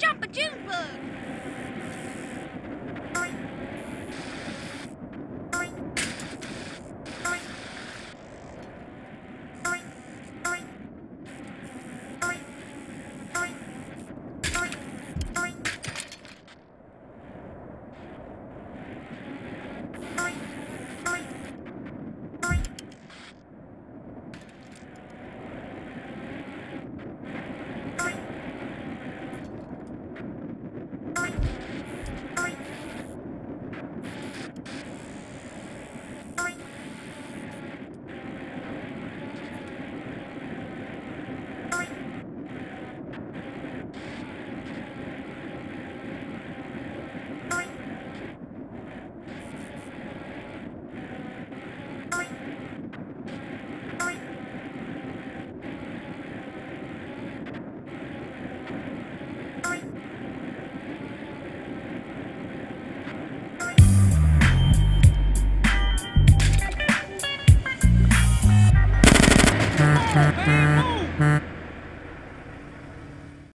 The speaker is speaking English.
Jump a June bug! Mm-hmm.